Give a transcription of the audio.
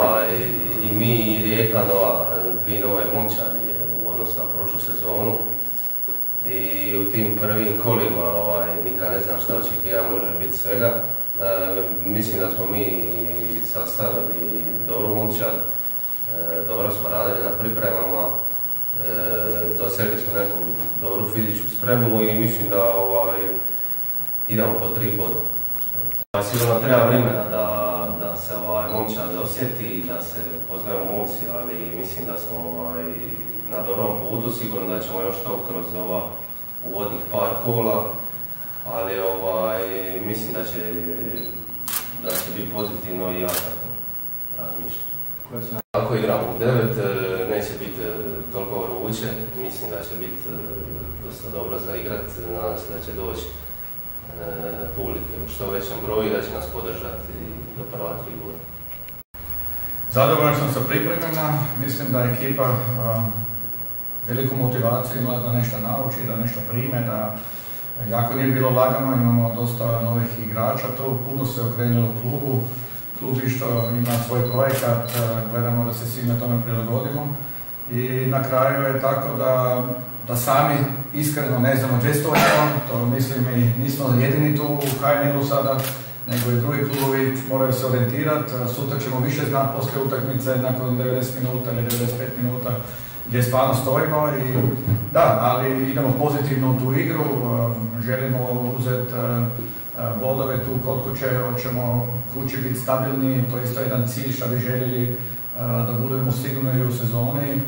ovaj, i mi i Rijeka nova, dvi nove momčadi u odnosu na prošlu sezonu. I u tim prvim kolima ovaj, nikad ne znam šta očekiva, može biti svega. E, mislim da smo mi sastavili dobru momčad, e, dobro smo radili na pripremama, e, dosegli smo neku dobru fizičku spremu i mislim da ovaj, idemo po tri boda. Sigurno treba vremena da, osjeti, da se poznaju momci, ali mislim da smo ovaj, na dobrom putu, sigurno da ćemo još to kroz ova uvodnih par kola, ali ovaj, mislim da će, da će biti pozitivno i ja tako razmišljam. Ako igramo u devet, e, neće biti e, toliko vruće, mislim da će biti e, dosta dobro za igrat, nadam se da će doći publike u što većem broju i da će nas podržati do prva tri godine. Zadovoljan sam sa pripremama, mislim da ekipa veliku motivaciju imala da nešto nauči, da nešto prime, da jako nije bilo lagano, imamo dosta novih igrača, to puno se okrenulo u klubu, klub išto ima svoj projekat, gledamo da se svi na tome prilagodimo. I na kraju je tako da, da sami iskreno ne znamo gdje stojimo, to mislim i nismo jedini tu u HNL-u sada, nego i drugi klubovi moraju se orijentirati, sutra ćemo više znati poslije utakmice nakon 90 minuta ili 95 minuta gdje stvarno stojimo i da, ali idemo pozitivno u tu igru, um, želimo uzeti uh, uh, bodove tu kod kuće, hoćemo kući biti stabilni, to je isto jedan cilj što bi željeli uh, da budemo sigurni u sezoni